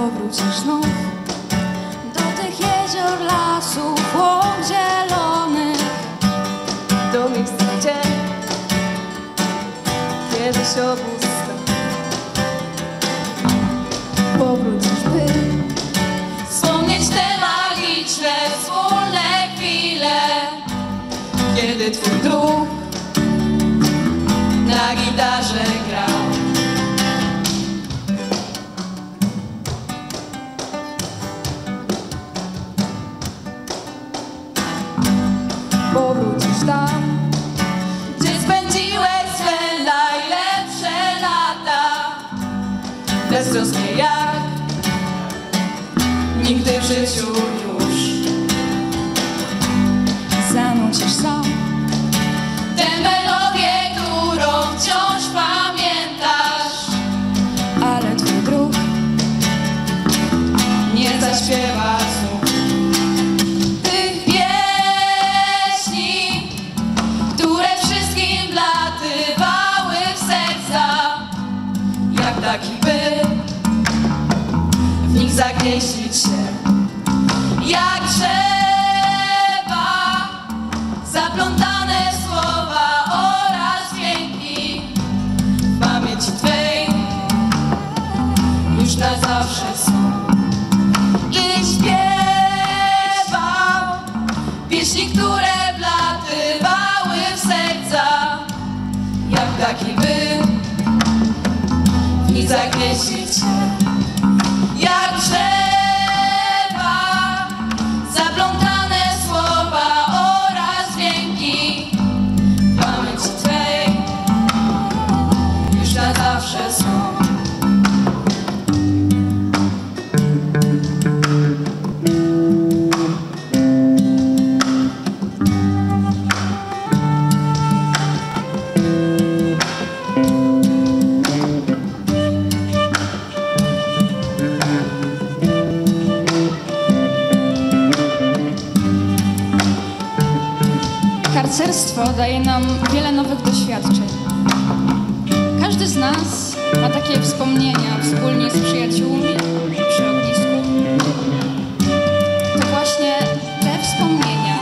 powrócisz znów do tych jezior, lasów, łąk zielonych, do miejsc, gdzie kiedyś obóz. Powrócisz, by wspomnieć te magiczne, wspólne chwile, kiedy twój druh na gitarze Powrócisz tam, gdzie spędziłeś swe najlepsze lata. Beztroskie jak nigdy w życiu już. Zanucisz się, jak drzewa, zaplątane słowa oraz dźwięki. W pamięci Twej już na zawsze są. I śpiewam pieśni, które wlatywały w serca, jak taki by w nich zagnieździć Harcerstwo daje nam wiele nowych doświadczeń. Każdy z nas ma takie wspomnienia wspólnie z przyjaciółmi przy ognisku. To właśnie te wspomnienia,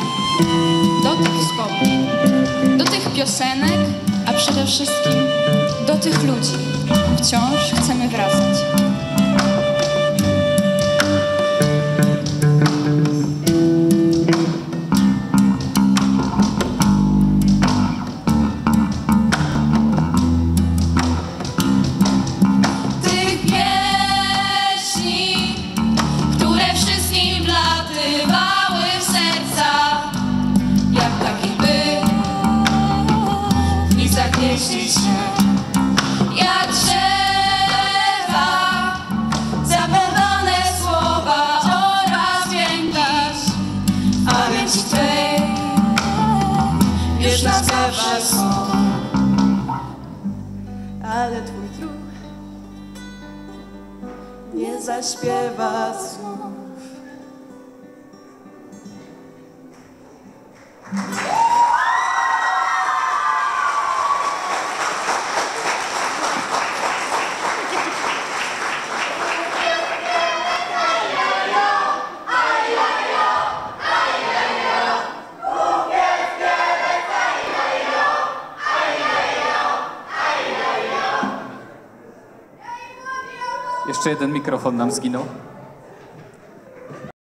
do tych wspomnień, do tych piosenek, a przede wszystkim do tych ludzi wciąż chcemy wracać. Ale Twój truch nie zaśpiewa znów. Jeszcze jeden mikrofon nam zginął.